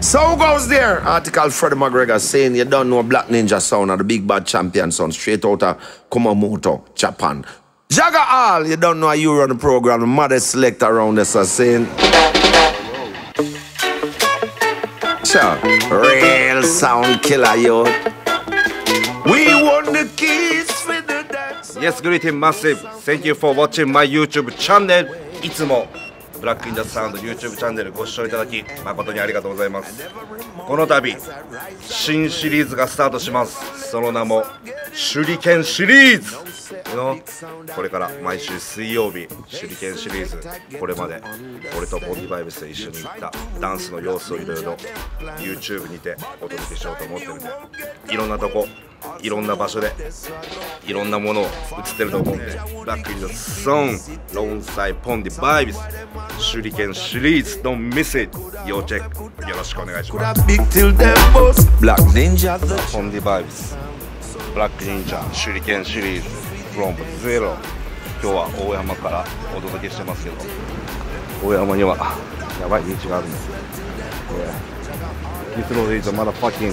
So goes there. Article Freddie McGregor saying you don't know Black Ninja sound of the big bad champion sound straight out of Kumamoto, Japan. Jagga All, you don't know how you run the program. The mother select around this are saying. Sure. Real sound killer, yo. We won the keys for the dance. Yes, greeting massive. Thank you for watching my YouTube channel. いつも ブラックインダスサウンド YouTube チャンネルご視聴いただき誠にありがとうございます。この度新シリーズがスタートします。その名も手裏剣シリーズ。のこれから毎週水曜日手裏剣シリーズ。これまで俺とボディバイブスで一緒に行ったダンスの様子をいろいろ YouTube にてお届けしようと思ってるんでいろんなとこいろんな場所でいろんなものを映ってると思うんで「バック・イン・ザ・ソン」「ロンサイ・ポン・ディ・バイブス」「手裏剣シリーズ」「Don't miss it」要チェック。よろしくお願いします。Big till them bust. Black Ninja. The ポン・ディ・バイブスブラック・忍者手裏剣シリーズ from zero. 今日は大山からお届けしてますけど大山にはやばい道があるんですよ。これ This road is a motherfucking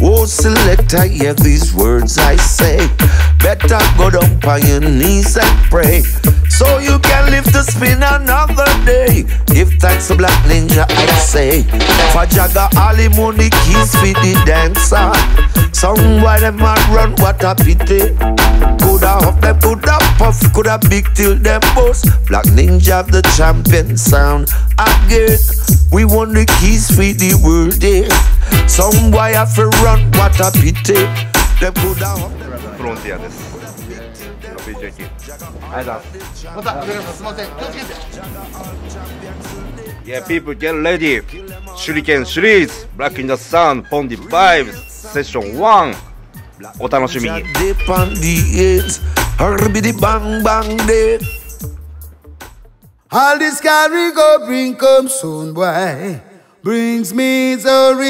Oh, selector, hear these words I say. Better go down on your knees and pray. So you can live to spin another day. Give thanks to Black Ninja, I say. For Jagga Ali money keys for the dancer. Some them a run, what a pity. Coulda up them, coulda puff, coulda big till them bust. Black Ninja the champion sound. I get, we won the keys for the world day. Some boy have to run, what a pity. Them could have... Frontier people get ready. Shuriken Series, Black in the Sun, Pon di Vibes, Session 1. お楽しみに。All this carry go bring come soon, boy. Brings misery.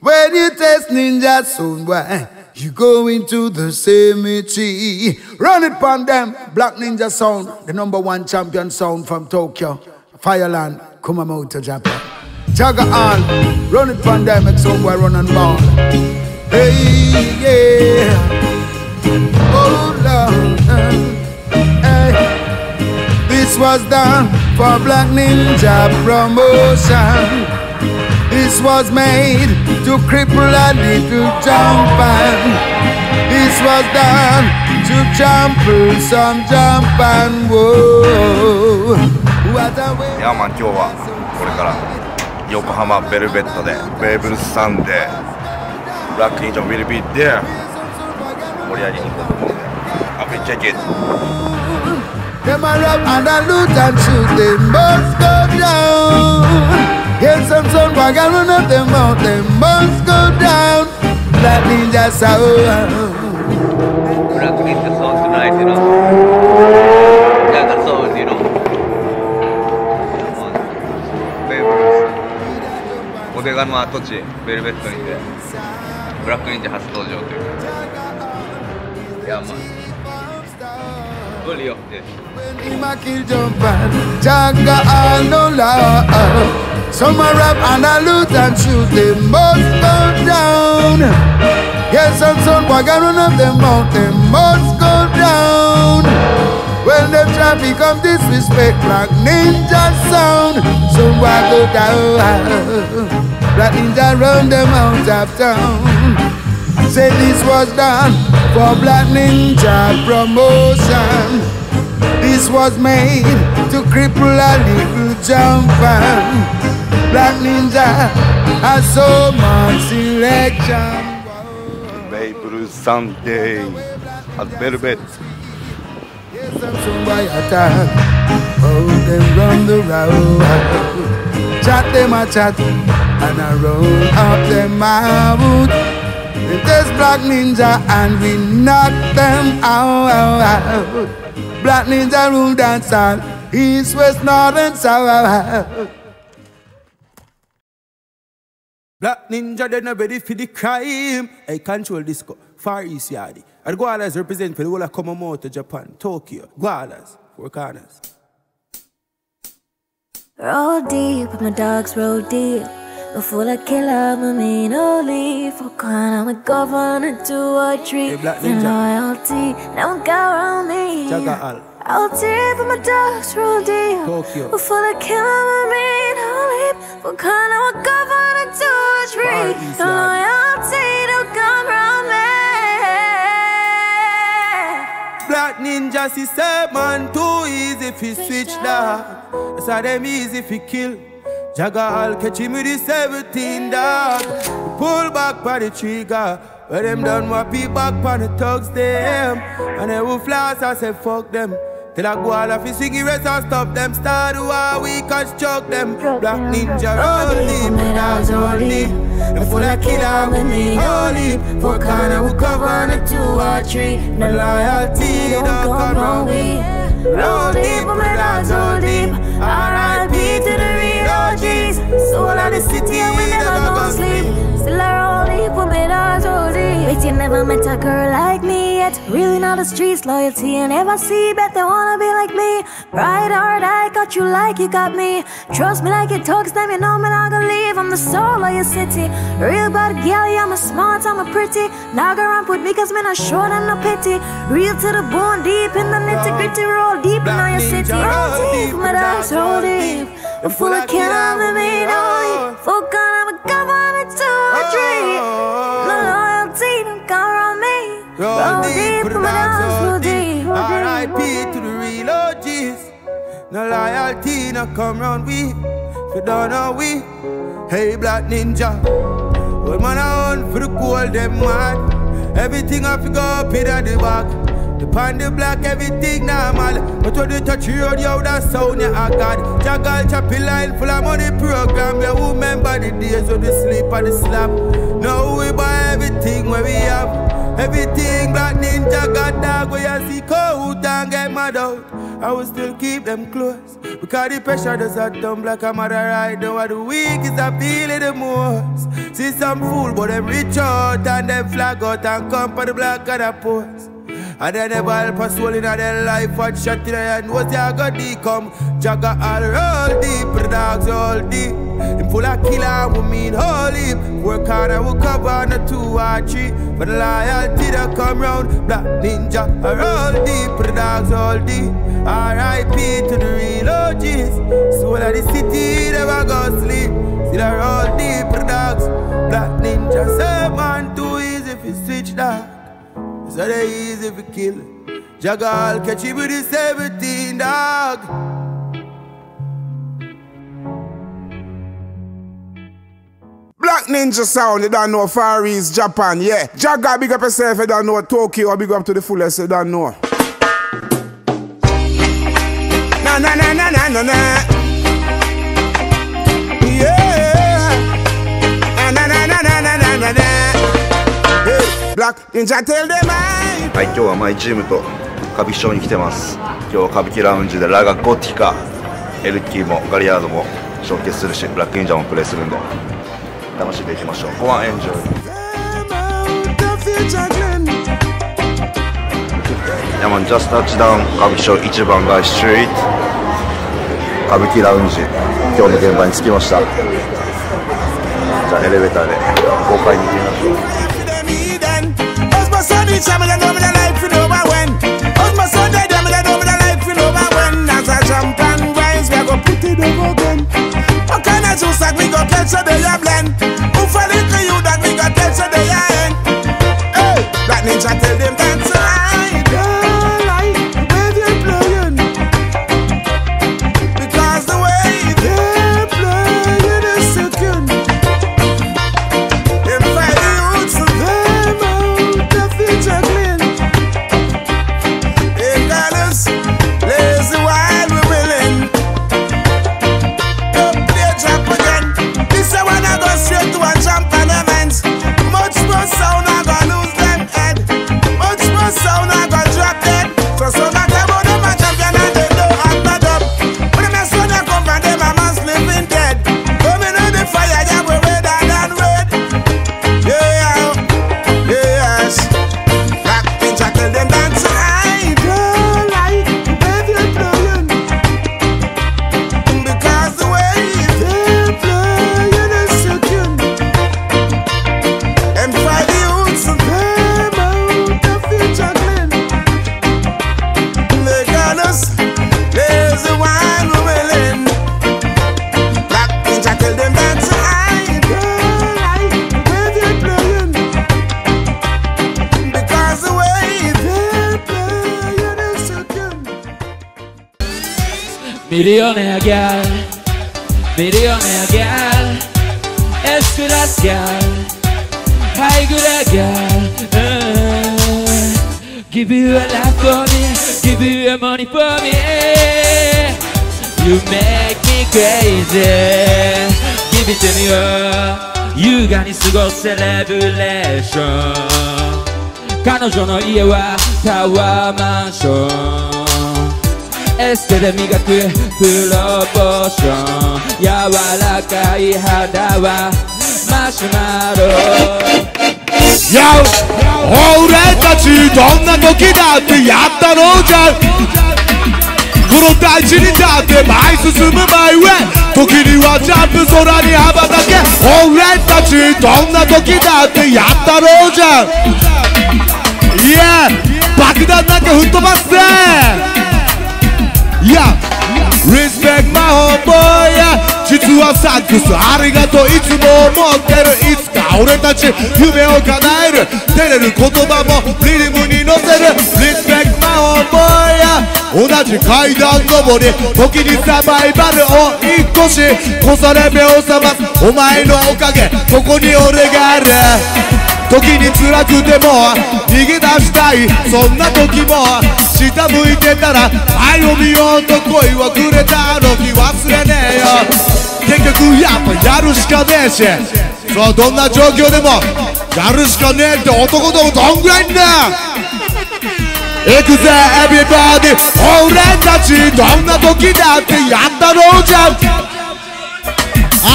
When you test ninja soon, why You go into the cemetery. Run it pon them. Black Ninja Sound, the number one champion sound from Tokyo. Fireland, Kumamoto, Japan. Jagga on, run it pon them. Make some boy run and ball. Hey, yeah. Oh, Lord. Hey. This was done for Black Ninja promotion. This was made to cripple a little jumpan. This was done to trample some jumpan. Whoa, what a way. ヤーマン今日はこれから横浜ベルベットでベーブルスサンデーブラックニンジャ will be there 盛り上げに行こうと思うんでアピーチェキ Them a rap and a loot and shoot, they must go down. Get some sun, I can run up them out, they must go down. Black Ninja Sound. Black Ninja Sound tonight, you know. Jagga Sound, you know. On ベーブルス。オデガの跡地、ベルベットにて、ブラックニンジ初登場という。いや、まあ。And Jagga all no love. Some a rap and a loot and shoot, they must go down. Yes, some boy can run up them mountain, must go down. When them try become disrespect, Black Ninja sound, some go down. Black Ninja run them out of town. Say this was done for Black Ninja promotion. This was made to cripple a little jump fan. Black Ninja has so much selection. Bay Blues Sunday at Velvet. Yes, I'm somebody attack. Oh, they run the road. Chat them a chat and I roll up them out. It is Black Ninja and we knock them out. Black Ninja rule dance all east, west, north, and south. Black ninja, they're not ready for the crime. I control disco. Far East Yardi. And Gualas represent for the whole of Kumamoto, Japan, Tokyo. Gualas, four corners. Roll deep, my dogs roll deep. No full killer, but me no leave. For crying, I'm a governor to a tree. And loyalty, now I'm me I'll tip for my dogs, roll deal. Tokyo. No full killer, but me no leave. For crying, I'm a governor to a tree. And loyalty, don't come round me. Black ninja, she said, man, too easy if he switch that. Them easy if he kill. Jagger all catch him with the 17 dog. Pull back by the trigger. Where them done what be back on the thugs them. And they will flash I say fuck them. Till I go all off his singing rest and stop them. Start war we can choke them. Black ninja roll deep, my dogs deep. And full of killer we need holy. For corner we cover on a two or three. No loyalty don't come wrong we. Roll deep, my dogs roll deep. R.I.P. to the OGs. Soul of the city and we never gon' sleep. Still deep, with my dogs deep. Wait, you never met a girl like me yet. Really not the streets, loyalty, and never see. Bet they wanna be like me. Right hard, I got you like you got me. Trust me like it talks, them you know me not gonna leave. I'm the soul of your city. Real bad gal, yeah, I'm a smart, I'm a pretty. Now go around with me, cause me not short and no pity. Real to the bone, deep in the nitty gritty, roll deep in your city. Roll deep, my dogs roll deep. I'm full of killer, I'm a mean, oh, Fuck on, Roll deep, put the dogs dogs roll roll deep. deep. roll deep, R.I.P. to the real OGs. No loyalty, no come round we. If you don't know we, hey black ninja. Well man I hunt for the gold, them mad. Everything I go up in the back. Pan the black, everything normal. But when you touch road, yo, that sound you a god. Jagal choppy line full of money program. You remember the days when the sleep and the slap. Now we buy everything where we have. Everything black ninja got dog where you see cold and get mad out. I will still keep them close. Because the pressure does not dumb like a mother right now. And the weak is a feel the most. See some fool, but them reach out and them flag out and come for the black and the post. And then help a soul in their life and shut in their hand. What's your god come? Jagger all roll deep, the dogs all deep. Him full of killer, we mean holy. Work hard and we cover on the two or three. But the loyalty that come round, black ninja, I roll deep, the dogs all deep. R.I.P. to the real OGs. Soul of the city, never go sleep. See the roll deep, the dogs, black ninja. Man, too easy if you switch that. So they easy for kill. Jagal catch him with the 17 dog. Black Ninja Sound, you don't know Far East, Japan, yeah. Jaga, big up yourself, you don't know Tokyo, big up to the fullest, you don't know. Na na na na na na na. はい、今日はマイチームと歌舞伎町に来てます。今日は歌舞伎ラウンジでラガゴティカエルキーもガリアードもショーケースするしブラック忍者もプレイするんで楽しんでいきましょう。ご案エンジョイ。ヤマンジャスタッチダウン歌舞伎町一番街ストリート。歌舞伎ラウンジ今日の現場に着きました。じゃあエレベーターで公開に。行ってみまし son, each time I know the life know my when. Us my son, they them they know the life know my when. As I jump and rise, we a go put it over again. What kind of juice that we go catch so they a blend? Who for little you that we go catch so they a end? Hey, Black Ninja tell them that's Millionaire gal, millionaire gal, Esperas gal, high good gal. Uh, give you a life for me, give you a money for me. You make me crazy, give it to me. Oh. 優雅に過ごすセレブレーション彼女の家はタワーマンションエステで磨くプロポーション。柔らかい肌はマシュマロ。や俺たちどんな時だってやったろうじゃん。この大地に立って前進む前上時にはジャンプ空に羽ばたけ。俺たちどんな時だってやったろうじゃん。いや爆弾なんか吹っ飛ばすぜ。いや Respect my homeboy 実はサックスありがとういつも思ってる。いつか俺たち夢を叶える。照れる言葉もリズムに乗せる。Respect my homeboy 同じ階段上り時にサバイバルを一個しこされ目を覚ます。お前のおかげここに俺がある。時に辛くても逃げ出したい。そんな時も下向いてたら愛を見ようと恋をくれたの日忘れねえよ。結局やっぱやるしかねえし。そうどんな状況でもやるしかねえって男どもどんぐらいんだ行くぜエビバディ俺たちどんな時だってやったろうじゃん。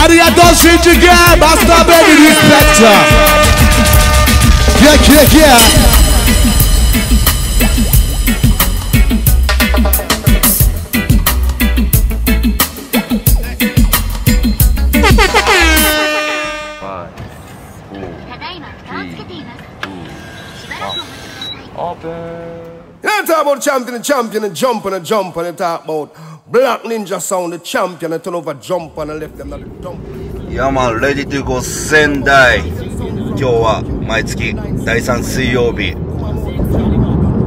ありがとう新宿マスターベビーリスペクト。キラキラキラ Yeah, about champion and champion and jump and jump and talk about Black Ninja Sound, the champion and turn over jump and I left them at the dump. ヤマンレディトゥゴ仙台今日は毎月第3水曜日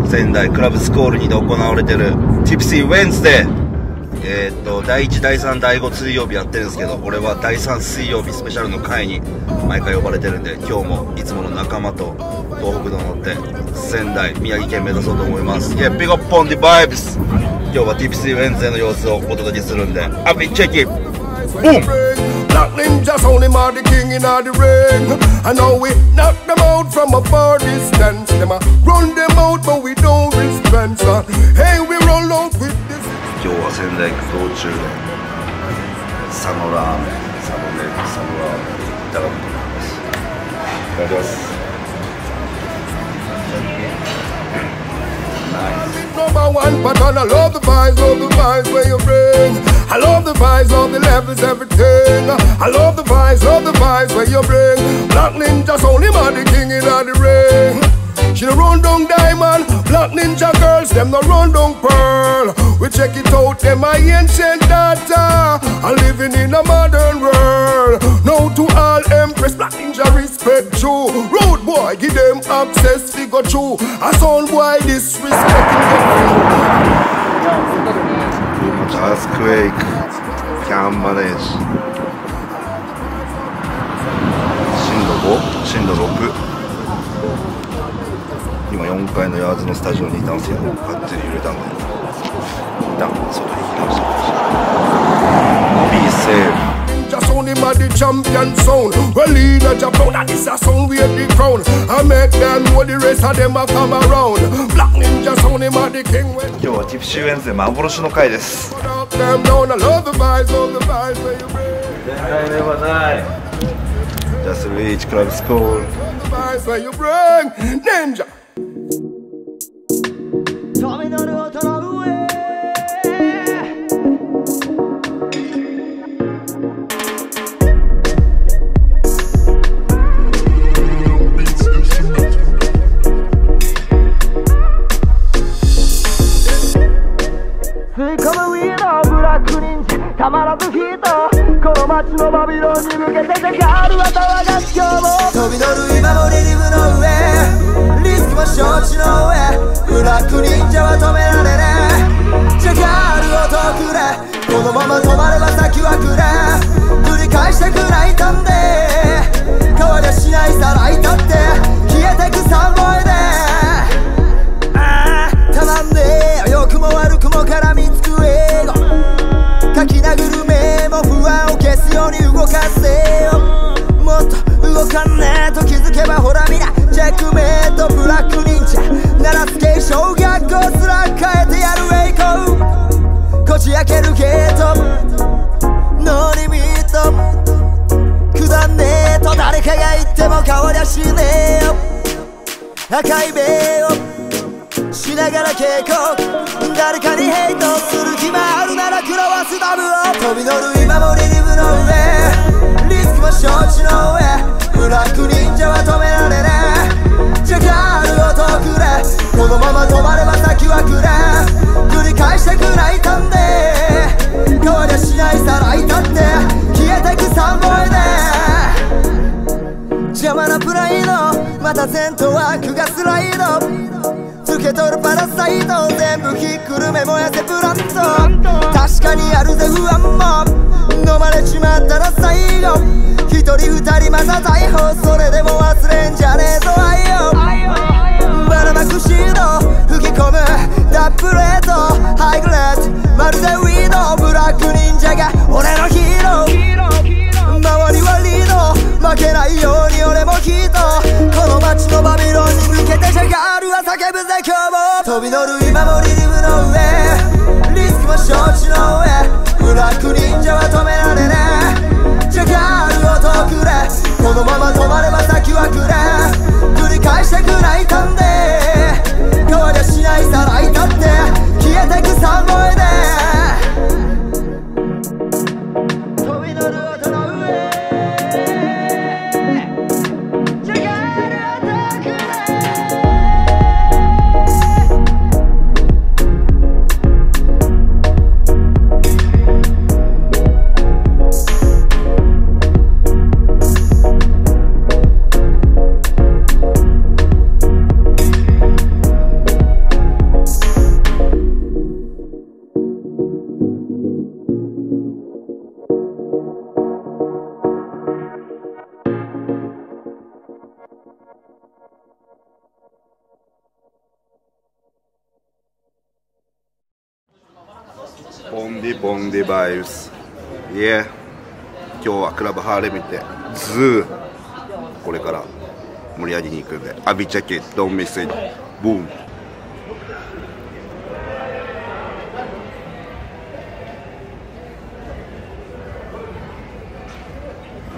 仙台クラブスコールにて行われてるティプシーウェンズデーえー、っと第1第3第5水曜日やってるんですけど俺は第3水曜日スペシャルの会に毎回呼ばれてるんで今日もいつもの仲間と東北道乗って仙台宮城県目指そうと思います Yeah, big up on the vibes 今日は TPC ウェンズの様子をお届けするんで I'll be checking Boom! Black ninjas only are the king in all the ring. I know we knock them out from a far distance. Them a run them out, but we don't respect. So, hey, we roll out with this. 今日は仙台行く道中佐野ラーメン佐野ね佐野ラーメンいただきますいただきます Number one pattern, I love the vibes, love the vibes where you bring. I love the vibes, love the levels, everything. I love the vibes, love the vibes where you bring. Black ninjas only man the king in the ring. She no run down diamond, black ninja girls, them no run down pearl. We check it out, them my ancient data. I'm living in a modern world. Now to all empress, black ninja respect you. Road boy, give them access, figure true. A sound boy disrespectingアースクエイクキャンマネージ震度5震度6 今4階のヤーズのスタジオにいたんですけどがっつり揺れたんで一旦外に行きました Be safe Just only my the champion sound. Well, leader Japan, and this a sound with the crown. I make them know the rest of them a come around. Black ninja sound, him a the king 今日はティプシーウェンズで幻の回です.前回目はない Just reach club school. Ninja. まったら最後。一人二人また逮捕それでも忘れんじゃねえぞ愛よばらまくシード吹き込むダップレート。ハイグレートまるでウィードブラック忍者が俺のヒーロー。周りはリード。負けないように俺もヒート。この街のバビロンに向けてジャガールは叫ぶぜ今日も。飛び乗る今もリズムの上。リスクも承知の上。ブラック忍者は止められねえ。のまま止まれば先はくれ繰り返してくらいたんで。デバイスいえ今日はクラブハーレム行ってズー。これから盛り上げに行くんで。アビチェキドンミスイブーン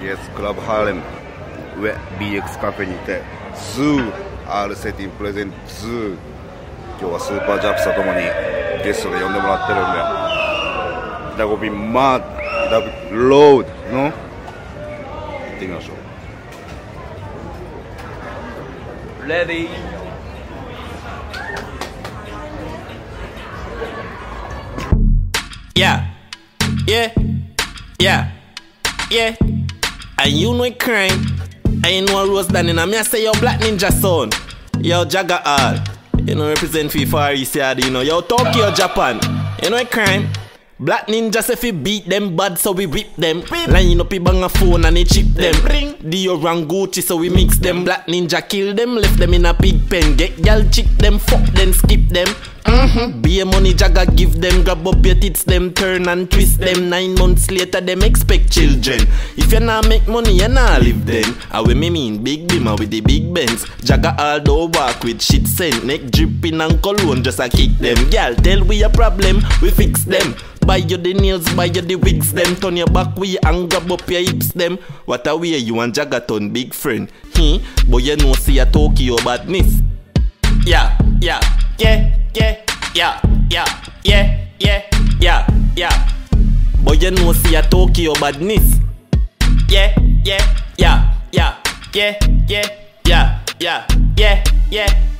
Yes クラブハーレム。上 BX カフェにて。ズー。R セティンプレゼンツー。今日はスーパージャンプとともにゲストで呼んでもらってるんで。That will be mad That will be load no? 行ってみましょうレディー Yeah, yeah, yeah, yeah. And you know it crime. And you know Rose Danny. And me I say yo Black Ninja son. Yo Jagga all. You know represent for Far East yard, you know. Yo Tokyo Japan. You know it crime. Black Ninja say fi beat them bad so we whip them. Line up he bang a phone and he chip them. Ring. Dio and Gucci so we mix them. Black Ninja kill them left them in a pig pen. Get gal chick them fuck them skip them. Mm-hmm. Be a money jagger give them. Grab up your tits them turn and twist them. Nine months later them expect children. If you not make money you not live them. I we me mean big bimmer with the big bends. Jagger all do walk with shit scent neck dripping and cologne just a kick them. Gal tell we a problem we fix them Buy you the nails, buy you the wigs, them turn your back way and grab up your hips, them. What a way you and Jagaton, big friend. Hmm, but you know see a Tokyo badness. Yeah, yeah, yeah, yeah, yeah, yeah, yeah, yeah, yeah, yeah. But you know see a Tokyo badness. Yeah, yeah, yeah, yeah, yeah, yeah, yeah, yeah, yeah.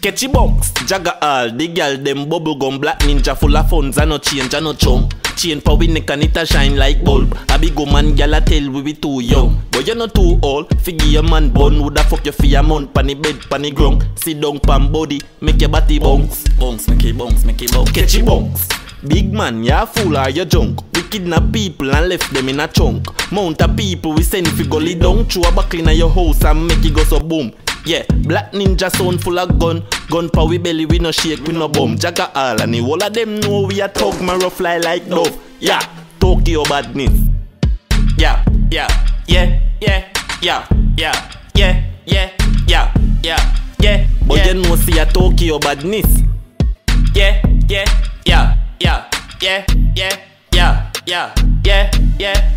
Catchy box, Jagga all, the girl them bubble gum black ninja full of funds and no change and no chum. Chain for we neck and it a shine like bulb. A big woman gal a tell we we too young, but you're not too old. Figure your man bun woulda fuck you for a month, panny bed, panny ground. Sit down pan body, make your body bounce, bounce, make it bounce, make it bounce. Catchy bounce. Big man, ya fool or you junk. We kidnap people and left them in a chunk. Mount of people we send fi gully down through a buckle in your house and make it go so boom. Yeah, black ninja sound full of gun. Gun power we belly, we no shake, we no bum. Jagga all and the whole of them know we a talk, man rough fly like dove. Yeah, Tokyo badness. Yeah, yeah, yeah, yeah, yeah, yeah, yeah, yeah, yeah, yeah, yeah. But you know see a Tokyo badness. Yeah, yeah, yeah, yeah, yeah, yeah, yeah, yeah, yeah, yeah.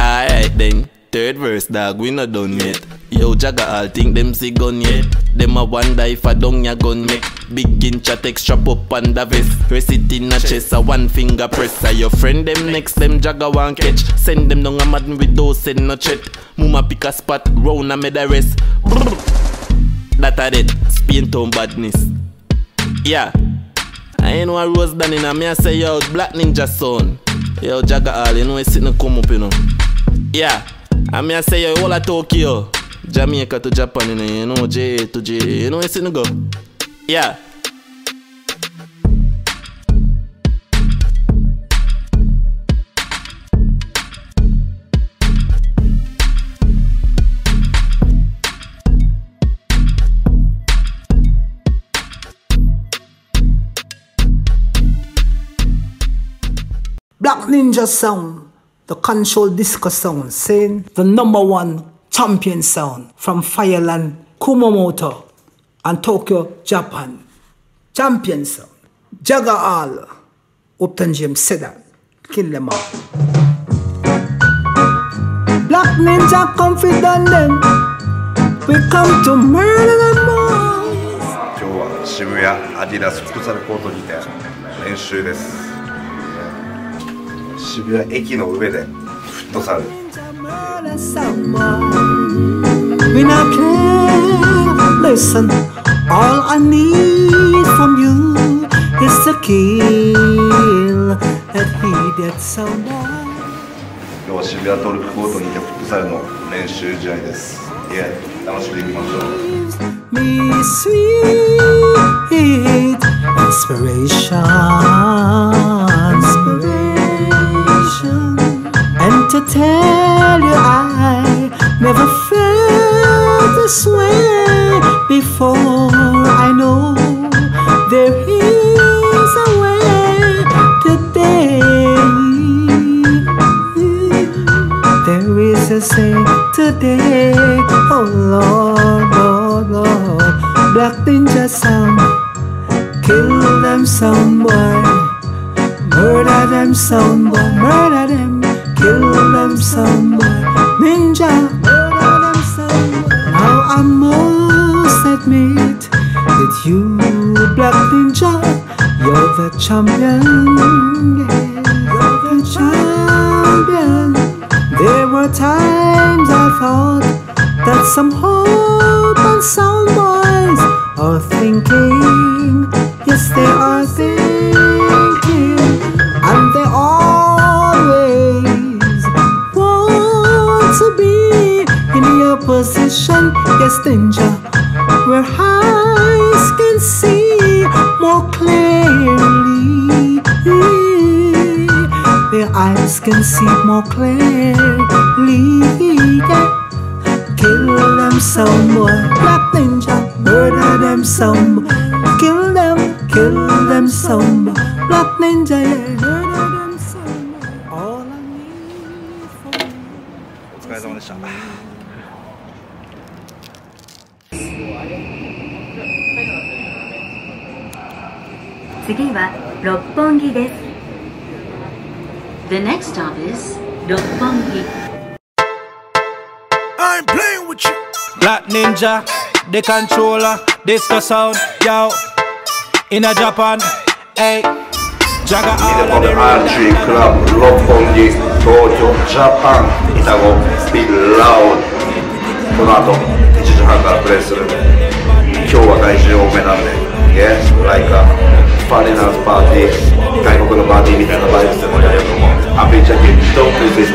Alright then, third verse dog, we not done yet. Yo, Jagga all think them see gun yet. Them a wonder if I don't ya gun make. Big inch a text strap up on the vest. Press it in a chest, a one finger press. A your friend them next, them Jagga one catch. Send them down a madden with those send no chat. Mama pick a spot, round a me the rest. That a it, Spain town badness. Yeah. I ain't a rose done in a me I say yo black ninja son. Yo Jagga all you know it's sitting come up you know. Yeah. And me I say yo all a Tokyo. Jamaica to Japan you know, you know J to J you know it's sitting go. Yeah. Black Ninja sound, the control disco sound, saying the number one champion sound from Fireland, Kumamoto, and Tokyo, Japan. Champion sound. Jagga all. Upton James said that. Kill them all. Black Ninja confident them. We come to murder them all. 今日は渋谷アディダスフットサルコートにて練習です 渋谷駅の上でフットサル.今日は渋谷トルクコートにてフットサルの練習試合ですいえ楽しんでいきましょう Me sweet inspiration. Inspiration. To tell you, I never felt this way before. I know there is a way today. There is a say today. Oh Lord, Lord, Lord. Black Ninja sound. Kill them some boy. Murder them some boy. Murder them. Kill them some. Ninja. Some. Now I must admit that you, Black Ninja, you're the champion. You're the champion. There were times I thought that some hope and sound boys are thinking. Yes, they are thinking. your position. Yes, danger. Where eyes can see more clearly. Their eyes can see more clearly. Yeah. Kill them some boy, black ninja, murder them some boy. Kill them, kill them some boy, black ninja, yeah. Murder them some boy. All I need for お疲れ様でした 次は六本木です The next stop is 六本木 I'm playing with you. Black Ninja, the controller, disco sound, yo. In a Japan, hey. Jagga ミ all ネコ of で the アーチークラブ六本木東京ジャパンイタゴビッラウドこの後1時半からプレイする今日は外人多めなんで Yes, like a farina al spate Carico quello body, mi tengo body, se non dai a I I give you dope, this is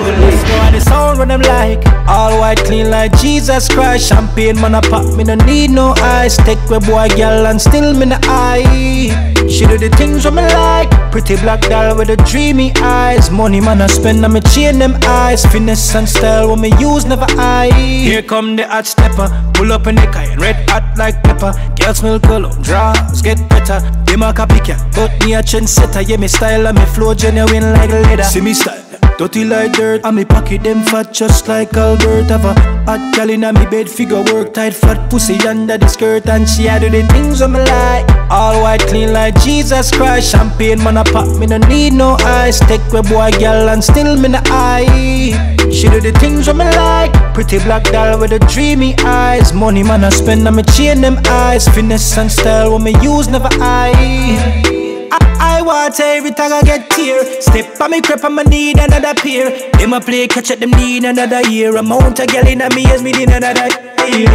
the sound what I'm like All white clean like Jesus Christ. Champagne man I pop, me no need no ice. Take with boy girl and still me no eye. She do the things what me like. Pretty black doll with the dreamy eyes. Money man I spend on me chain them eyes. Finesse and style what me use never eye. Here come the hot stepper. Pull up in the car and red hot like pepper. Girls smell cologne, draws get better. Them a cat, but me a trendsetter. Yeah, me style and me flow genuine like leather. See me style. Dirty like dirt, and me pocket them fat just like Albert. Have a hot gal inna me bed, figure work tight, fat pussy under the skirt, and she a do the things on me like. All white, clean like Jesus Christ. Champagne man a pop, me no need no ice. Take a boy gal and still me no eye. She do the things on me like. Pretty black doll with the dreamy eyes. Money man I spend on me chain them eyes. Finesse and style what me use never eye. I, I every time I get tear. Step on me and me need another pair. Them a play catch up, them need another year. Amount of girl in a me as me need another year.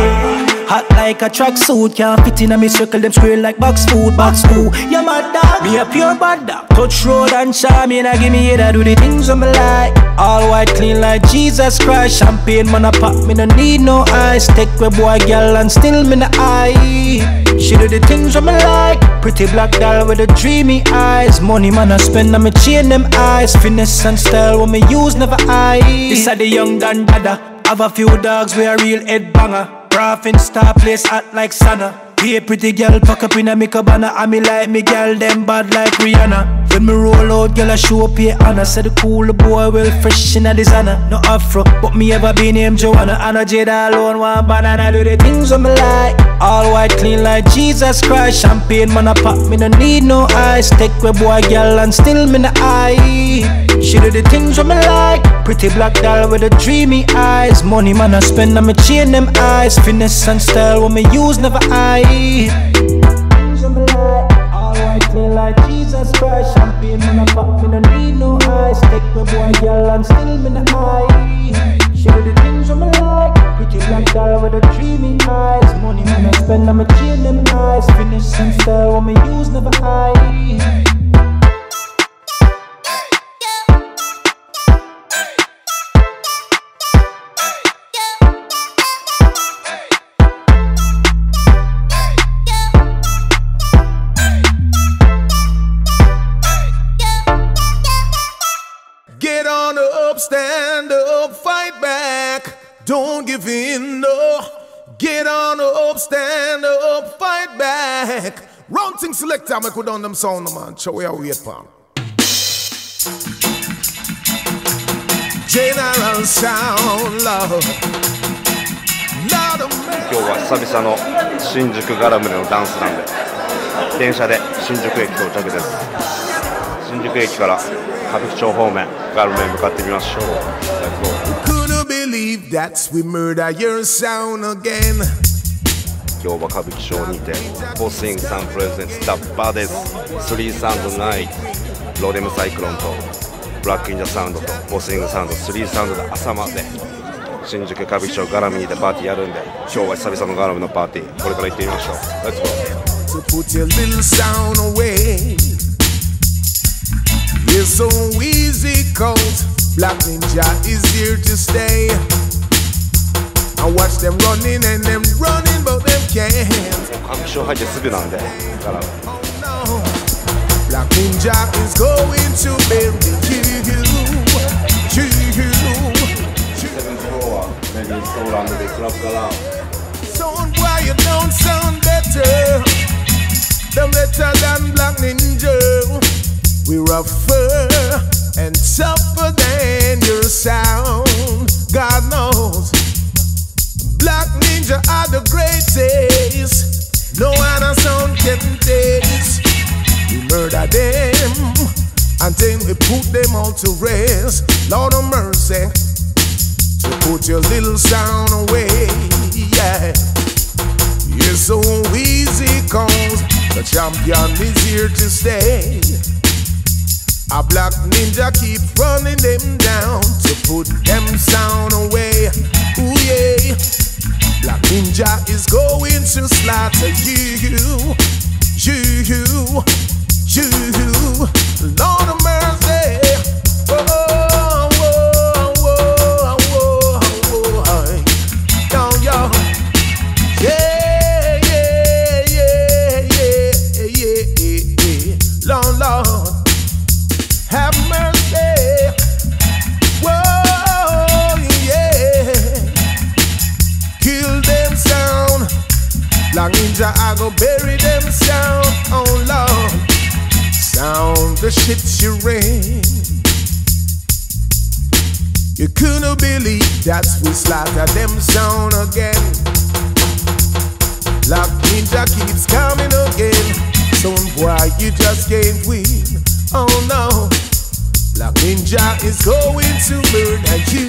Hot like a tracksuit, can't fit in a me circle, them square like box food, box food. Yeah, mad dog, me a pure bad dog. Touch road and charm, me and give me head, I do the things me like. All white, clean like Jesus Christ. Champagne, man, a pop, me no need no ice. Take a boy, girl, and still me no eye. She do the things on me like. Pretty black doll with the dreamy eyes. Money, man, I spend on me chain them eyes. Finesse and style, what me use never eye. This are the young Dan Dada. Have a few dogs, we a real head banger. Profin star place hot like Sana. A pretty girl, fuck up in a me. I me like me girl, them bad like Rihanna. When me roll out, girl, I show up here honor. Say the cool boy, well fresh in a designer. No afro, but me ever be named Joanna. And a Jada alone, one banana, do the things on me like. All white, clean like Jesus Christ. Champagne, man, I pop, me no need no ice. Take a boy, girl, and still me no eye. She do the things what me like. Pretty black doll with the dreamy eyes. Money man I spend on me chain them eyes. Finesse and style what me use never eye. All like Jesus Christ. Champagne man I pop me no need no ice. Take my boy girl and still me no eye. Do the things me like. Pretty black doll with the dreamy eyes. Money man I spend on me chain them eyes. Finesse and style what me use never eye. Don't give in, no. Get on up, stand up, fight back. Wrong thing selector, make we down them sound, man. Show we are wait pan. General sound, love. 今日は久々の新宿ガラムでのダンスなんで電車で新宿駅到着です新宿駅から歌舞伎町方面ガルムへ向かってみましょう believe that we murder your sound again. 今日は歌舞伎町にてボスイングさんプレゼンツダッバーです3サウンドナイトローデムサイクロンとブラックインジャサウンドとボスイングサウンド3サウンドで朝まで新宿歌舞伎町ガラムにてパーティーやるんで今日は久々のガラムのパーティーこれから行ってみましょう Let's go to put your little sound away. It's so easy cause Black Ninja is here to stay. I watch them running and them running, but them can't. 강쇼하게 쓰면 안 돼. Oh no. Black Ninja is going to build you. to you. Seven floor, maybe all under the club galore. Sound why you don't sound better. Them better than Black Ninja. We're rougher and tougher than your sound. God knows. Black Ninja are the greatest. No other sound can taste. We murder them until we put them all to rest. Lord of mercy. to put your little sound away. Yeah. It's so easy cause the champion is here to stay. A black ninja keep running them down to put them sound away. Ooh yeah. Black ninja is going to slaughter you. You. You. Lord of mercy. Oh, oh, I go bury them sound. Oh Lord, sound the shit you rain. You couldn't believe that we slaughter them sound again. Black Ninja keeps coming again. Son boy, you just can't win. Oh no. Black Ninja is going to murder you.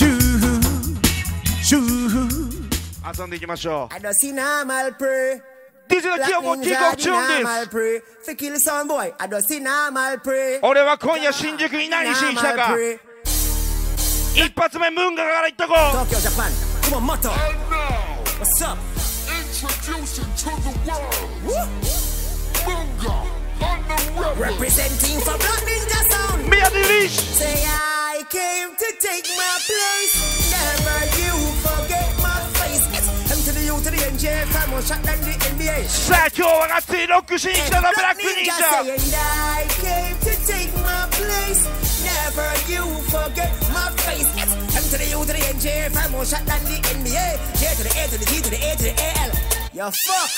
You. You. 遊んでいきましょう I don't see normal pray. ューンです normal pray. To kill some boy. I don't see normal pray. 俺は今夜新宿に何しに来たか.一発目ムンガからいっとこう Tokyo, Japan. Come on, motto. What's up? Introducing to the world. Munga on the rebel. Representing for Black Ninja Sound. Me and the leash. Say I came to take my place. Never you. To the Black Ninja. Saying I came to take my place. Never you forget my face. To the U to the the NBA. J to the A to the G to the A to the AL. You fuck.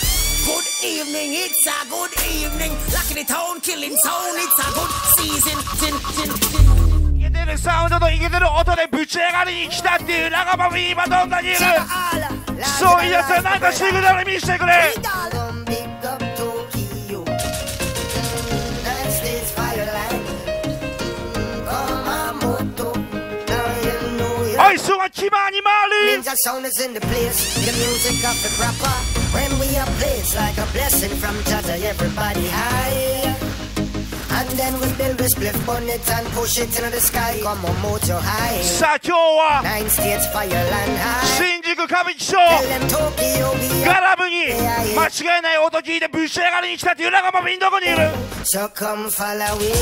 Good evening, it's a good evening. Locking the town, killing tone. it's a good season. 音でぶち上がりに来たっていうラガマフィー今どんなにいるそういうやつはなんかシグナル見してくれアイスは牙に回る Ninja sound is in the place. The music of the proper. When we are played, it's like a blessing from Jah to everybody high. Then we build a spliff on it and push it into the sky. Come on, mojo high. さあ今日は Nine states, fireland high. 新宿歌舞伎町ガラブに間違いない音聞いてぶち上がりに来たっていうラガマフィンどこにいる So come follow we.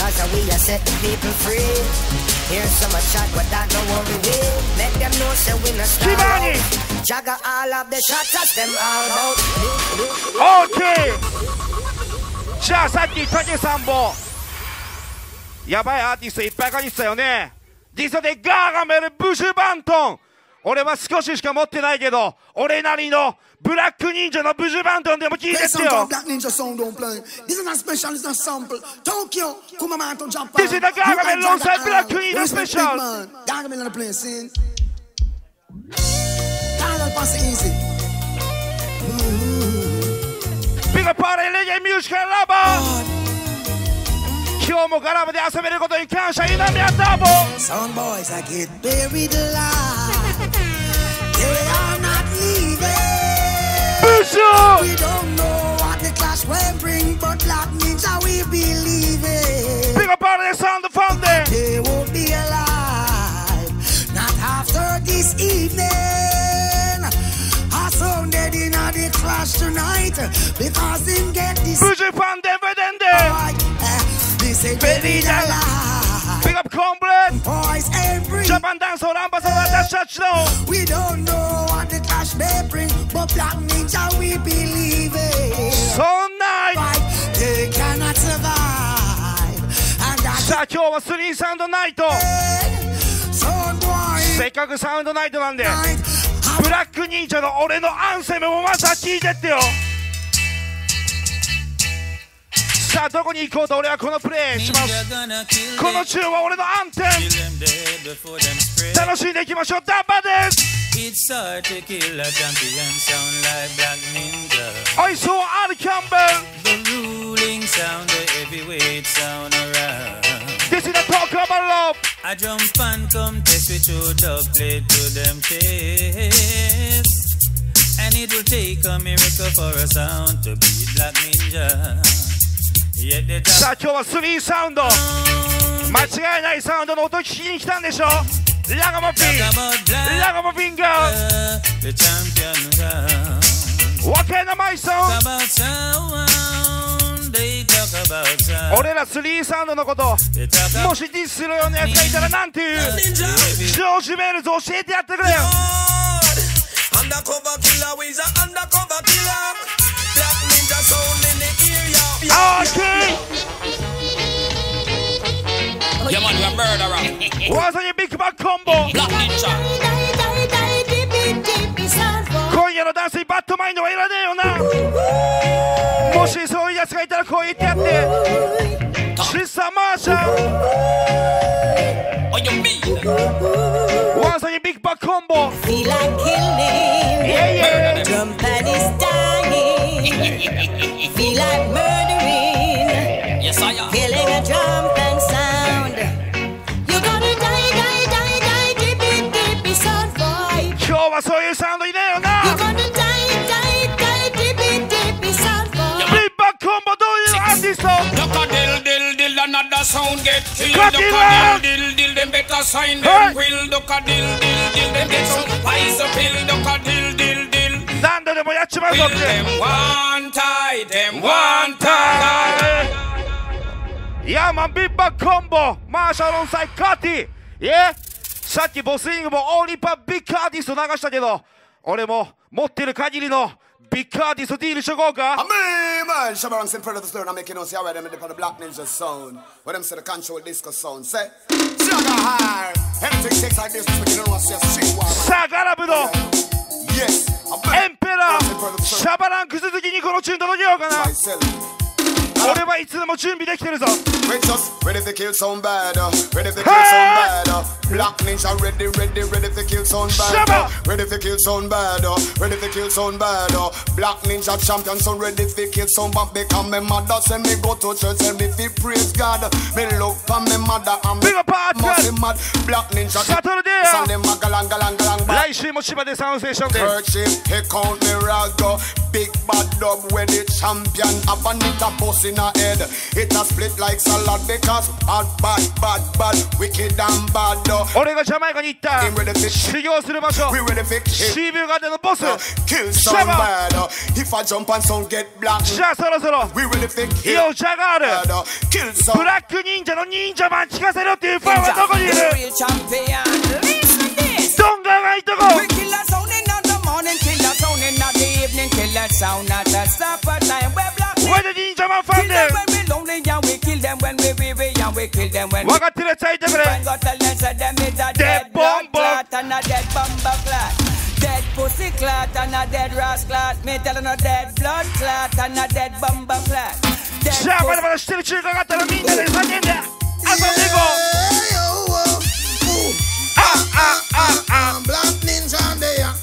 Cause we are set people free. Here's some chat, but that don't worry we. Let them know say we no star Kibani. out. Jagger all of the shots, that's them all out. オーケーじゃあさっき言ったけ三本やばいアーティストいっぱい書いてたよね。実際でガーガメルブジュバントン。俺は少ししか持ってないけど俺なりのブラック忍者のブジュバントンでも聞いてってよ。ディスイダガーガメルロンサイブラック忍者スペシャルガーガメルのプレイシンガーガメルパスイーシー手がパレレゲミュージカルラバー今日もガラムで遊べることに感謝いなみやったも Some boys I get buried alive. They are not leaving We don't know what the clash will bring But that means that we believe it. Big up out sound of fountain They won't be alive. Not after this evening. cash tonight because him get this. Pushing pan dividende. This is pedida la. Pick up Comblin. Boys every. and dance hall ambassador that church now. We don't know what the cash may bring, but Black Ninja we believe it. So nice. They cannot survive. And that's. さあ今日はスリーサウンドナイト。せっかくサウンドナイトなんで。ブラック忍者の俺のアンセムをまた聞いてってよ。さあどこに行こうと俺はこのプレーします。この宙は俺のアンテム楽しんでいきましょう。ダンバーです。おいそうアルキャンベ This is the talk about love. I jump and come test with your dub plate to them chest. And it will take a miracle for a sound to beat Black Ninja. Yet the さあ今日はスリーサウンド間違いないサウンドの音聞きに来たんでしょラガマフィンラガマフィンガー the champion sound. わけなまいさん俺らスリーサウンドのこともしディスするようなやつがいたらなんて言うジョージ・メールズ教えてやってくれよ。今夜のダンスにバッドマインドはいらねえよな。がいたらこう言ってやってシッサーマーシャワンサにビッグバックコンボ Feel like killing. sound get killed. Cut Duck it a out. dill dill dill them better sign Hey. them will. Duck a dill dill dill them get some wise up hill. Duck a dill dill dill. 何度でもやっちまうぞ Kill って them one tie, them One one tie. いやマンビッグバックコンボマーシャロンサイカーティーいえさっきボスイングもオーリーパビッグアーティスト流したけど俺も持ってる限りの Because Goga. I mean, man, Shabarang in front the store, I'm making us hear where them in the Black Ninja sound. Where them say the control disco sound. Say, Sugar high. Everything shakes like this, but you don't want to say shit. Sagarabido. Yes. Emperor. Shabarang Kuzuki Nikoro Myself. 俺はいつでも準備できてるぞ We just ready to kill some bad, uh, ready to kill some bad. Uh, Black Ninja ready, ready, ready to kill some bad. Uh, ready to kill some bad, uh, ready to kill some bad. Uh, Black Ninja champion, so ready to kill some bad. Because my mother send me go to church and me fi praise God. Me look for my mother and me must be mad. Black Ninja, Saturday, sound them a galang galang galang. 来週も千葉でサウンドステーションで Kerchief, he count me rago. Big bad dog where the champion have a nigga bust in a head. It a split like salad because bad, bad, bad, bad, wicked and bad. uh. 俺がジャマイカに行った修行する場所シービルガーデンのボス kill シャバ bad. uh. If I jump and some get black. じゃあそろそろ We ready for イ kill オジャガール bad. uh. Kill some ブラック忍者の忍者版聞かせろっていうファンはどこにいる.ドンガーがいいとこ We kill a sound in the morning, kill a sound in the evening, kill a sound at a supper time. Why the ninja man from them? When we lonely and we kill them when we we and we kill them when we... Walk to the side, different. When got a lens of them is a dead bomb clot and a dead bomber clot. Dead pussy clot and a dead ras clot. Me telling a dead blood clot and a dead bomber clot. Já, vai levar as tiras, tira a gata, ninja, eles vão entender. Essa ligou. Ah, ah, ah, ah. Black ninja, they are.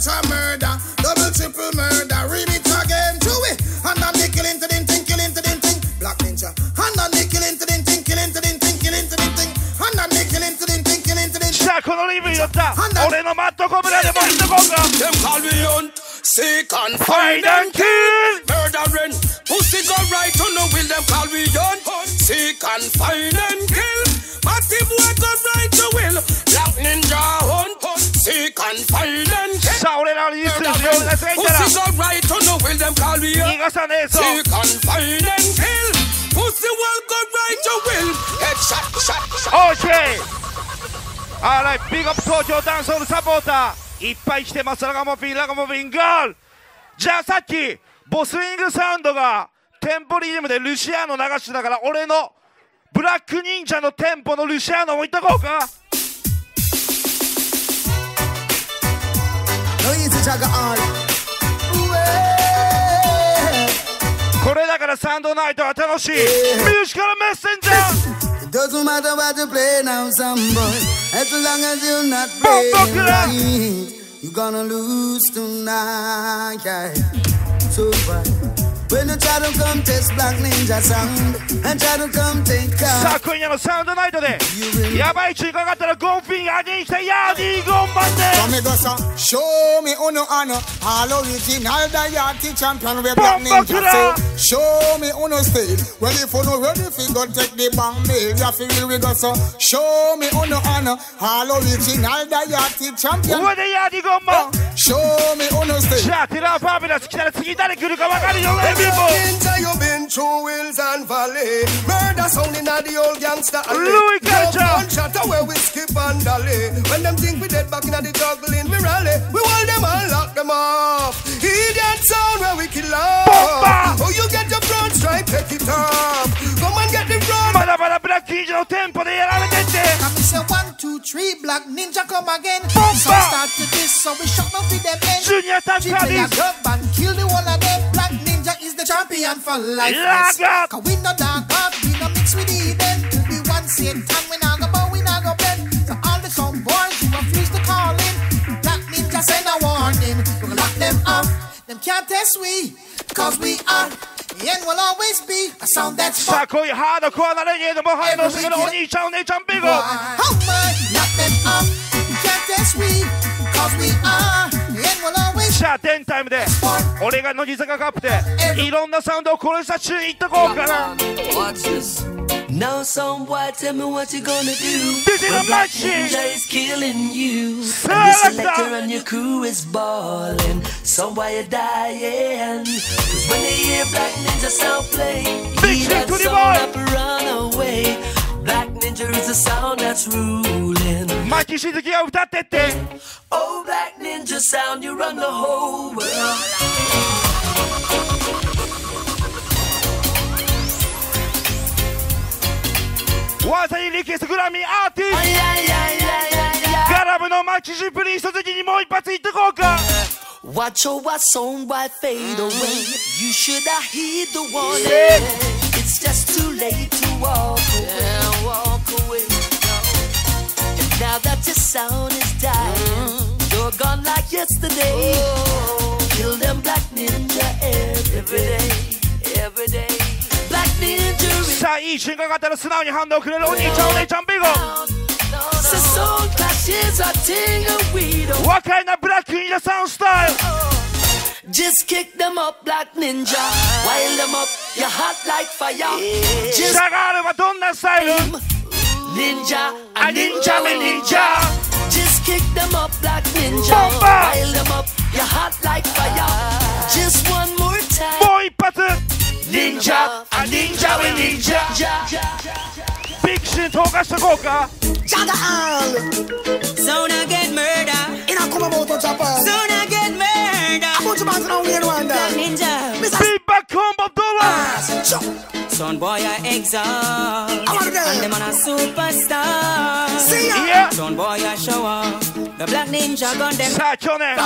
it's a murder. Double, triple murder. Read it again. Do it. And a killing to the thing, killing to the thing. Black Ninja. And a killing to the thing, killing to the thing, killing to the thing. And a killing to the thing, killing to the thing. Shacko non leave you that. Ore no matto come le devo in the conga. Them call me on. Seek and find and kill. Murdering. Pussy go right on the will. Them call me on. Seek and find and kill. Matty boy go right to will. Ninja hunt, seek and find and kill. さあ俺らのユースですよ俺たちがいたら Pussy go right on the will. Them call me 逃 hunt, がさねえぞ seek and find and kill. Pussy will go right to will. Headshot, shot, shot. オーケーあらビッグアップ東京ダンスホールサポーターいっぱい来てますラガモピンラガモピンガールじゃあさっきボスウィングサウンドがテンポリズムでルシアーノ流してたから俺のブラック忍者のテンポのルシアーノもいっとこうか jagger all. これだからサンドナイトは楽しいミュージカルメッセンジャー It doesn't matter what you play now, some boy. As long as you're not playing right, you're gonna lose tonight. Yeah. So why? When you try come test Black Ninja sound and try come take out. Show me uno ano all original the yachty champion we Black Ninja say. Show me uno stay. Well if uno ready fi go take the bomb mail ya fi we go so show me uno ano all original the yachty champion. The yachty. Show me uno stay through hills and valley. Murder sounding at the old gangster alley. Louis Ganja. Gunshot away we skip and alley. When them think we dead back in the juggling, we rally. We hold them all, lock them off. Idiot sound where we kill off. Oh, you get your front stripe, take it up. Come and get the run. Para, para, para, quillo, tempo, de la gente. Come and say one, two, three, black ninja come again. Start to this, so we with them. Junior, that's She is the champion for life. Lock Cause we no dark up, we no mix with Eden. To be one same time, we not go bow, we not go bend. So all the some boys who refuse to call in, that means just send a warning. We gonna lock them up, them can't test we, cause we are. The end will always be a sound that's fun. Sako your hard core, not any of them behind us. We're gonna only jump, they jump bigger. Oh my, lock them up, can't test we. cause we are, and will always じゃあテンタイムで俺が乃木坂カップでいろんなサウンドを殺した中に行っとこうかな Watch this. Now, some boy, tell me what you gonna do. This is when a Black machine. Ninja is killing you. Selector. And the selector and your crew is balling. Some boy you dying. Cause when they hear Black Ninja sound play, Big he shit that to the sound up run away. Black Ninja is a sound that's ruling. Mikey, she's the girl that did it. Oh, Black Ninja sound, you run the whole world. Artist? Watch your what's on white fade away. You should have heed the warning. It's just too late to walk away. Yeah, walk away. No. And now that your sound is dying, mm. you're gone like yesterday. Oh. Kill them black ninja every day, every day. Black ninja. 자, 이 친구 갖다 놓은 나오니 한도 그를 오니 정내 kind of black ninja sound style? Oh. Just kick them up like ninja. Wild them up, you're hot like fire. Just Sagare Madonna. Ninja, a ninja, me ninja. Just kick them up like ninja. Bomba. Wild them up, you're hot like fire. Just one more time. Boy, butter. Ninja, a ninja, me ninja. Big shit, hoga, shagoga. Jaga all. Soon I get murder. In a come about. Soon I get murder. A bunch of bands now we in Rwanda. Black Ninja. ンボドラ Son boy I exalt. And them on a superstar. See ya. Yeah. Son boy I show up. The black ninja gun them. さあ去年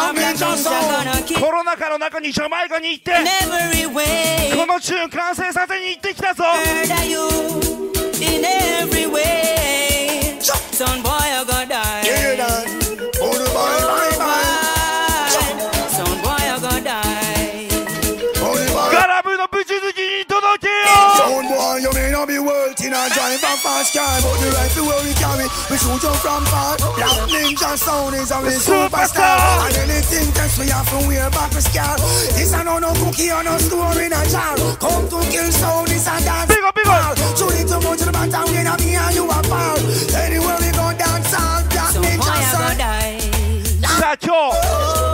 コロナ禍の中にジャマイカに行って.このチューン完成させに行ってきたぞ Murder you in every way. Son boy I gonna die. now be working and drive a fast car But the rifle where we carry, we shoot you from far. Black ninja sound is a real superstar. And anything test we have from wear back a scar. This a no no cookie or no store in a jar. Come to kill sound, this a dance. Big up, big up. Shoot it too much to the back and we not me and you apart Anywhere we go dance all Black so ninja sound So boy I go die. Satchel.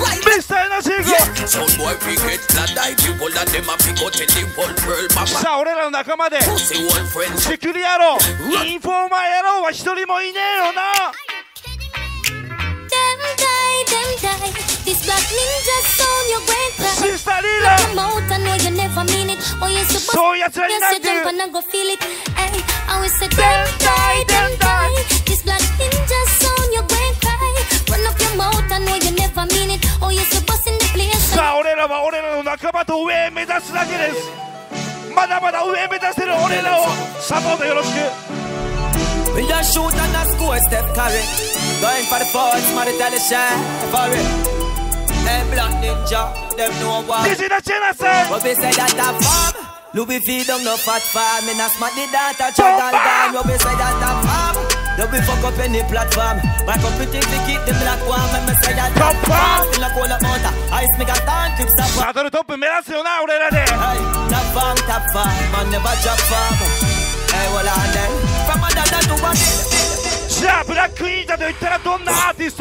ーゴ Yeah Sound boy fi get I the whole of them a fi go tell the whole world さあ俺らの仲間で Pussy one friend シクリ野郎インフォーマー野郎は一人もいねえよな Them die, them die. This black ninja sound your crack. Sister Lila. 'em out, I know you never mean it. Oh, you supposed try yes, not you jump to. and I go feel it. Hey, I always say them die, them die. This black ninja sound your cry. Run up your mouth, I know you if Oh, you're busting the place. Saorela, va, orela, una We just shoot and not score, Steph Going for the forwards, the shot for it. Them Black Ninja, them no one. This is the channel. But we say that I'm bomb. Louis V don't fat farm. Me not smack the data, chuck and down. But we say that I'm bomb. Now we fuck up any platform. Back up we keep them black warm. And me say that. Pop, pop. Still a cola mountain. Ice make a tan, clips up. Shattered me in National, already. Hey, top farm, top farm. Man never drop farm. Hey, what I then. From another to one. Já, Black Queen já deu intera donada, isso.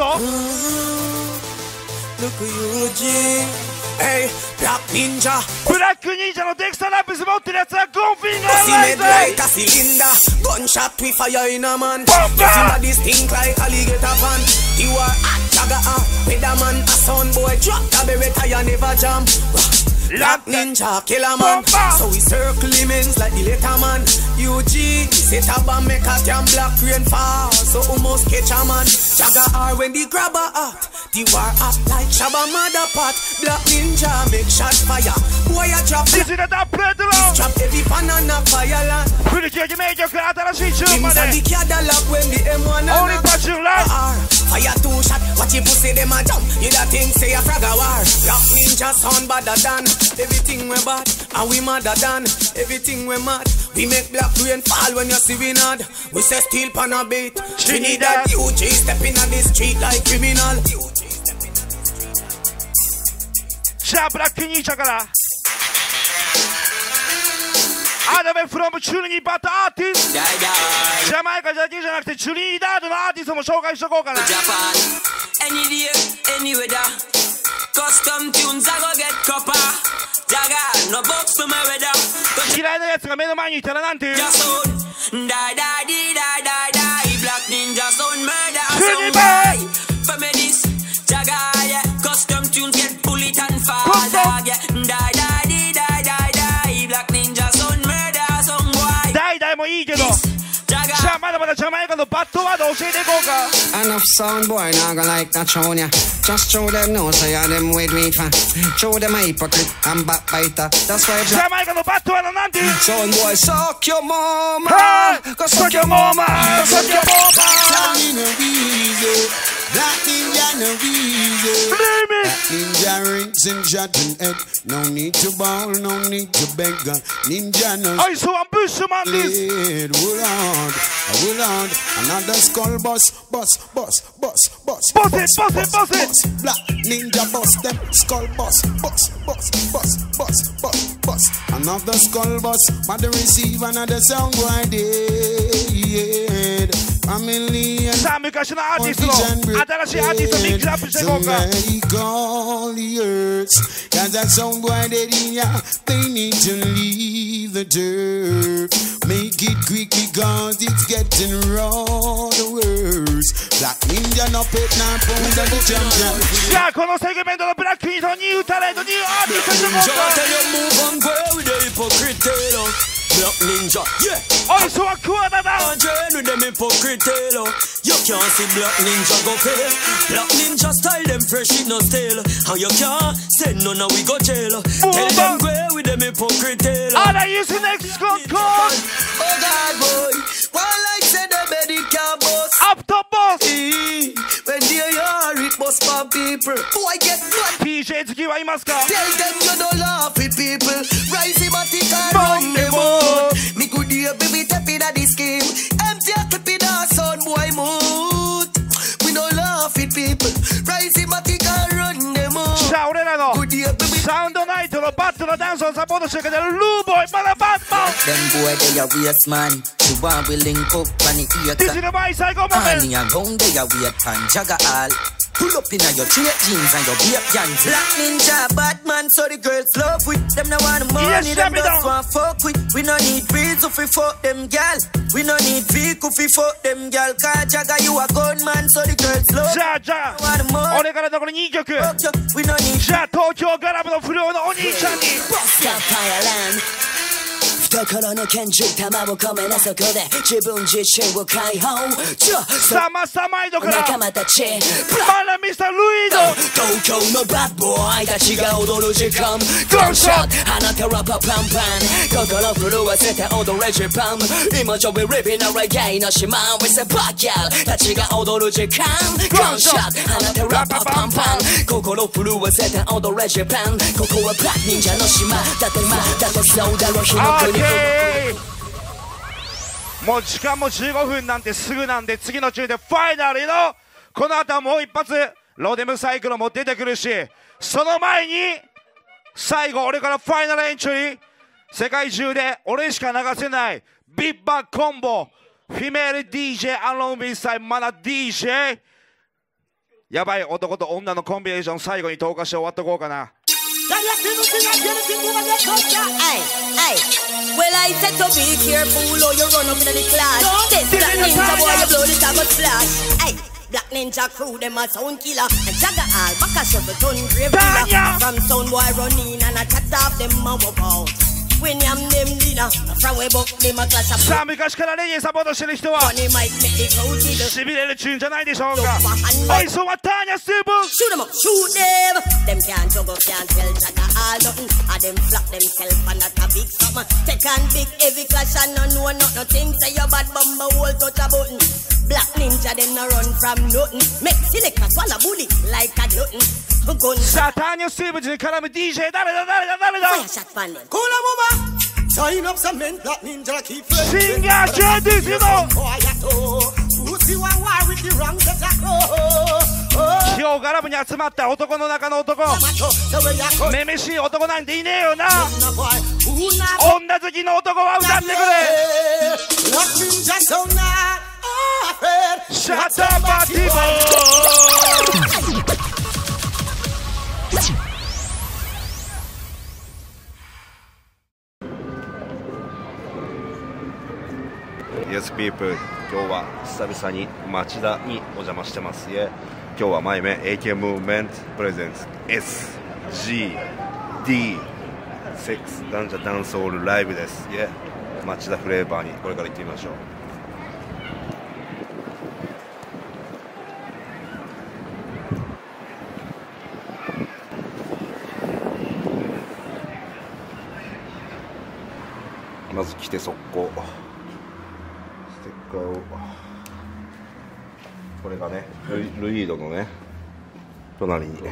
Look who you, Ej, Black ninja. Black ninja, no Dexter, a lot, busy mouth till that's a gun finger Pussy like made like a cylinder. Gunshot with fire in a man. Pussy body stink like alligator pan You are a jagger, a pedaman A son boy, drop the beretta, you never jam. Lock ninja, kill a man. So we circle him like the later man. UG, set a bomb, make a damn black rain fall. So almost catch a man. Jaga R when the grabber hot, The war up like Shabba mother pot. Black ninja, make shot fire. Boy, I drop. Is it that bread alone? Drop every pan on a fire land. Pretty kid, you make your clout out of shit, you man. Eh? Only for you, lad. Fire two shot, watch you pussy, them a jump. You that thing say a frog a war. Black ninja sound better than Everything we bad, and we madder than everything we mad. We make black rain fall when you see we nod. We say steel pan a beat. Trinidad UG stepping on the street like criminal. Shout black pinyi chakala. Adame from Trinidad but artist. Jamaica jadi jangan kita Trinidad dan artist sama show guys show kau. Japan, any day, any weather. Custom tunes, I go get copper. Jaga, no box to my weather. Király, ne játszunk a mélomány, így telen Antil. Just hold, da da di da da da. あまだまだジャマイカのバッドワード教えていこうか Enough sound boy, now go like that tune ya. Just show them no say I them with me fan. Show them a hypocrite and backbiter. That's why ジャマイカのバッドワードなんて言う Sound boy, suck your mama. Hey, Go suck your mama. Go suck your mama. Johnny no easy. Black ninja no easy. Black ninja rings and shot and head. No need to ball, no need to beg. Ninja no. I saw a bushman this. Hold on, hold on. round. Another skull bus, bus, bus, bus, bus. Bus it, bus it, bus it. Black ninja bus them. Skull bus, bus, bus, bus, bus, bus, bus. Another skull bus. But they receive another sound right there. Family and Sam, because you're not artist, no. I tell her she artist, so big clap, she go back. cause that sound boy in ya. They need to leave the dirt. Make it quickly, cause it's getting round. Black Indian up it now, pound and the champion. Yeah, conosco il segmento del Black Indian, new talent, new artist in the world. Ninja, tell you move on, boy, with the hypocrite eh, tail. Black Ninja, yeah. Also a quarter down. Hundred with them hypocrite eh, tail. You can't see Black Ninja go fail. Black Ninja style them fresh, it no stale. And you can't send none, now we go jail. Tell them where with them hypocrite eh, tail. All I use in next squad call. Oh God, boy. While I coffee. When they are it must for people. Boy, get blood. PJ, to give I mask. Tell them you don't laugh with people. to the dance on Sabona Shaker, the Luboy, Malabamba. Them boy, they are waste man. You want we link up, man, here. This is the bicycle moment. Honey, I'm going there, we are time, jaga all. Pull up in your straight jeans and your beer pants. Black ninja, Batman, so the girls love with them. No want money, yes, them just want fuck with. We no need bills if we fuck them, gal. We no need vehicle if we fuck them, gal. Cause Jaga, you a gun man, so the girls love. Ja, ja. No want money. Only got a dog on the We no need. Ja, Tokyo, got up on the floor, on each other. Bust up Ireland. ちゃんに懐の拳銃弾を込めなそこで自分自身を解放。ちょサマサマイドから仲間たちマラミスタールイド。東京のバッドボーイたちが踊る時間。ゴンショット。あなたはパパンパン。心震わせて踊れジパン今上位リビなレゲエの島 We say バキャルたちが踊る時間。ゴンショット。あなたはパパンパン。心震わせて踊れジパンここはブラック忍者の島。だってまだってそうだろ日の国もう時間も15分なんてすぐなんで次の中でファイナルのこの後はもう一発ロデムサイクルも出てくるしその前に最後俺からファイナルエントリー。世界中で俺しか流せない。ビッバーコンボフィメール DJ アロンビンサイマナ DJ やばい男と女のコンビネーション最後に投下して終わっとこうかな。I said to be careful or you run up in the class. This black ninja boy, you blow the top of splash. Hey. Black Ninja crew, them a sound killer And Jagger all, back a shovel, ton grave killer From sound boy run in and a chat off them a walk out when I'm them dinner, from where book them a clash up. Sami kaşkala ne yesa bodo siliştova. Funny might make the crowd jiggle. Sibileli çünkü neydi songa. Ay so what tanya sibu. Shoot them up, shoot them. Them can't juggle, can't tell chatta all nothing. A them flap themself and that a big summer. Take on big heavy clash and no know nothing. Think say your bad bumble hold touch a button. Black ninja them no run from nothing. Make selectors wanna bully like a glutton. さターニョステブズ絡む DJ 誰だ誰だ誰だだ？コラボマンシンガージャーディズノ今日ガラムに集まった男の中の男。女好きの男は歌ってくれ。シャッターパーティーボー Yes, people. 今日は久々に町田にお邪魔してます。Yeah. 今日は前目 AK ムーブメントプレゼンツ SGD6 男女ダンスホールライブです。Yeah. 町田フレーバーにこれから行ってみましょう。まず来て速攻これがねルイードのね隣にフ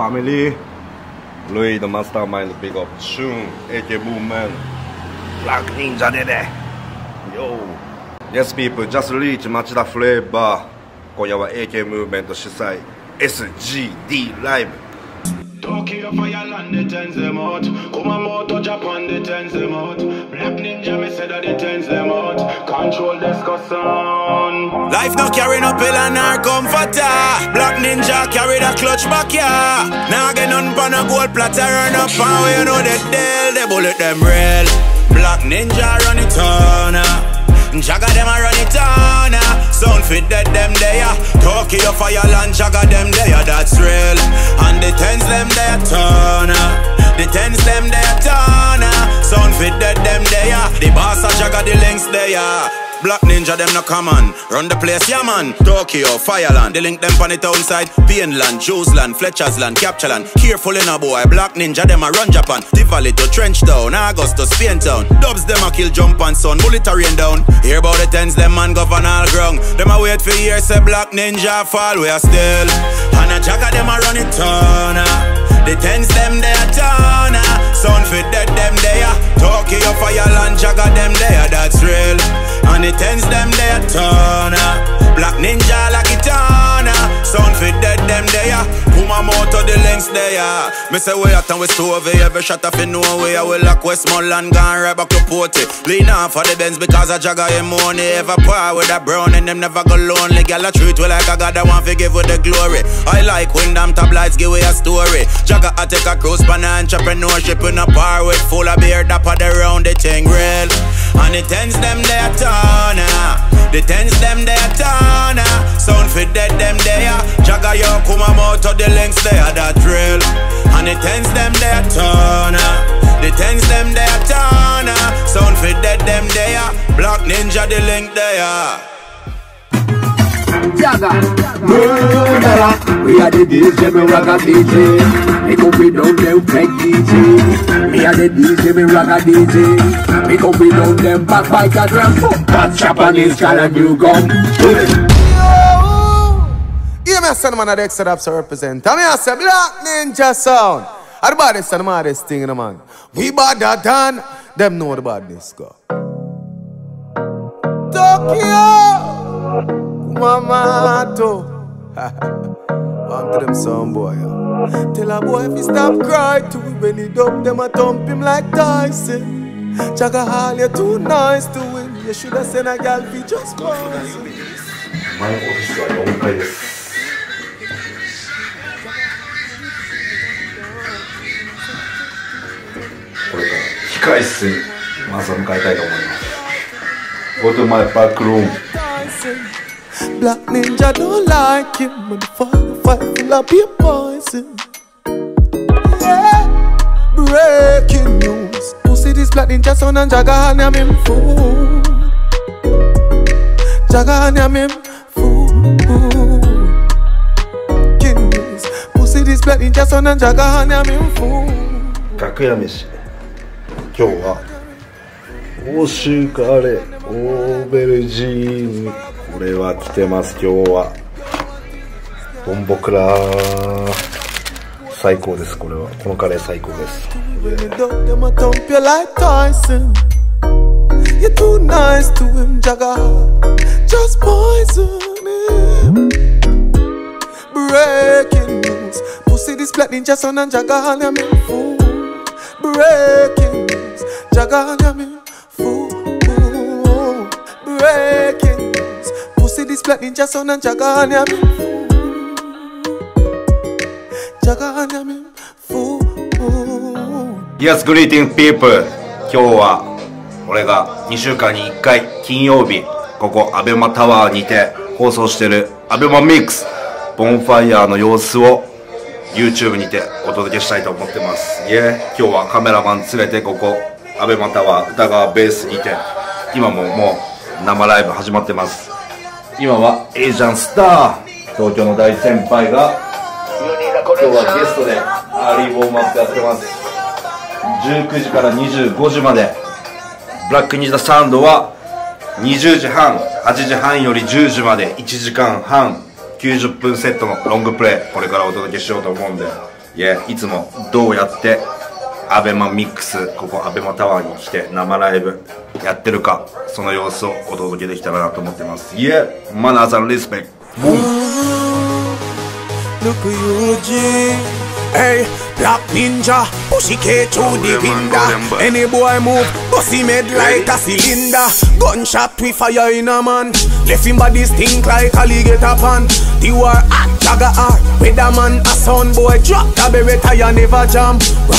ァミリー。ルイードマスターマインドビッグアップシューン AK ムーンメン。ブラック忍者で。ね Yo Yes people just reach 町田フレーバー。今夜は AK ムーブメント主催 SGD ライブ Tokyo Fireland, they tens them out. Kumamoto, Japan, they tens them out. Black Ninja, me say that they tens them out. Control discussion. Life no carry no pill and nor comforter. Black ninja carry the clutch back yeah. Now get none pan a gold platter run up and we you know the deal. They bullet them real. Black ninja run it on. ah. Jagga them a run it on. Sound fit dead them there. Tokyo Fireland Jagga them there. That's real. And the tens them there turn. The tens them there turn. Sound fit dead them there. The boss a Jagga the links there. Black Ninja them no common. Run the place, yeah man. Tokyo, Fireland. They link them on the town side Painland, Jewsland, Fletcher's land, Captureland Careful in a boy. Black Ninja them a run Japan. Valley to Trenchtown August to Spain town. Dubs them a kill jump and son. Bullet a rain down. Hear about the tens them man govern all ground. Them a wait for years say Black Ninja fall. We are still. And a jagger them a run it town ah. The tens them they a town ah. Sound fit dead them there Tokyo, Fireland, jagger them there That's real and the tens them there turn ah. Black ninja like it ah. Sound fit dead them there Kumamoto the links there Me say we at and we stove Every shot off in no way I will lock Westmoreland Gone right back to Porty Lean on for the Benz because I jagger him money. Ever par with a brown and them never go lonely. Girl I treat we like a god I want to give with the glory. I like when them tabloids give away a story. Jagger I take a cruise pan entrepreneurship in a par with full of beer Dapper the round the thing real. And the tens them there turn. The tens them there turn. Sound fit dead them there Jagger yo Kumamoto the links there that real And the tens them there turn. The tens them there turn. Sound fit dead them there Black ninja the link there Jaga, murderer. We are the DJ, me rock a DJ. Me come be down them fake DJ. Me are the DJ, me rock a DJ. Me come be down them backbiter drum. That Japanese kind of new gun. EMS and man, the Exodus represent. I mean, I say, Black Ninja Sound. Are the baddest and maddest thing, man. We badder done. them know the badness go. Tokyo! Mama, too. On to them some boy. Tell a boy if he stop cry too. When he dump them, I dump him like Tyson. Chaka Hall, you're too nice to win. You shoulda sent a gal be just once. My officer, don't play. 控室にまずは迎えたいと思います Go to my back room Black Ninja don't like him, but the fire fight full of beer poison. Yeah, breaking news. Pussy this Black Ninja son and Jaga and him food. Jaga and him food. King news. Pussy this Black Ninja son and Jaga and him food. 楽屋飯 今日は欧州カレーオーベルジーヌこれは来てます今日はボンボクラ最高ですこれはこのカレー最高です Breaking news. Pussy this black ninja son and Jaga and I'm in fool. Breaking Jaga and I'm in fool. Breaking news. Pussy this black ninja son and Jaga and I'm in fool. Jaga and I'm in fool. Yes, greeting people 今日は俺が2週間に1回金曜日ここアベマタワーにて放送してるアベマミックスボンファイヤーの様子を YouTube にてお届けしたいと思ってますいえ今日はカメラマン連れてここアベマタワー歌川ベースにて今ももう生ライブ始まってます。今はエイジャンスター東京の大先輩が今日はゲストでアーリーウォームアップやってます。19時から25時までブラックニザサウンドは20時半8時半より10時まで1時間半90分セットのロングプレイこれからお届けしようと思うんでいやいつもどうやってアベマミックスここアベマタワーに来て生ライブやってるかその様子をお届けできたらなと思ってます。イエーマナーさリスペクト。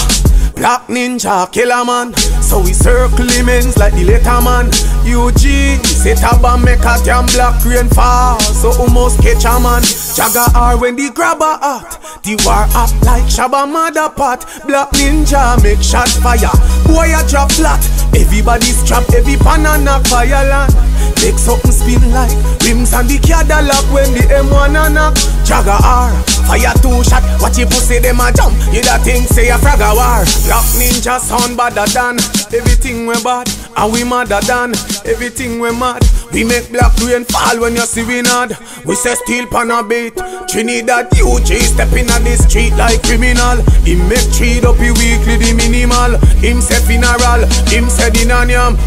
ック Black Ninja, killer man. So we circle him ends like the letter man. UG, set a bomb, make a damn black rain fall. So almost catch a man. Jagga R when the grabber hot. The war up like Shabba mother pot. Black Ninja make shot fire. Boy a drop flat. Everybody strap, every banana fire land. Make something spin like rims and the Cadillac when the M1 a knock. Jagga R, fire two shot. Watch you pussy them a jump. You that think say a frag a war. Black Ninja sound badder than everything we bad. And we madder than everything we mad. We make black rain fall when you see we nod. We say steel pan a beat. Trinidad UG stepping on the street like criminal. Him make treat up he weekly the minimal. Him say funeral. Him say dinanium.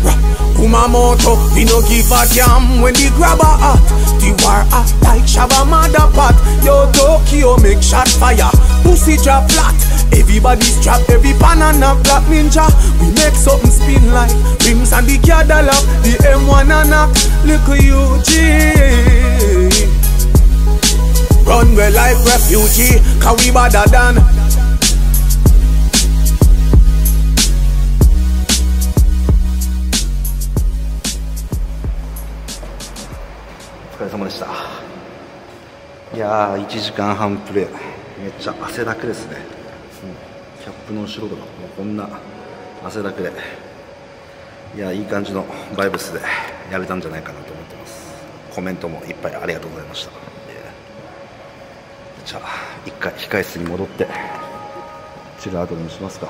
Kumamoto, we no give a damn when the grabber hot. The war hot like Shabba mother pot. Yo Tokyo make shot fire. Pussy drop flat. Everybody strap every banana black ninja. We make something spin like rims and the Cadillac. The M1 and at you, G. Run well like refugee. Can we badder than? れ様でした。いやー1時間半プレイ。めっちゃ汗だくですね、うん、キャップの後ろとかもうこんな汗だくで。いやいい感じのバイブスでやれたんじゃないかなと思ってます。コメントもいっぱいありがとうございました。じゃあ一回控室に戻ってチルアウトでもしますか。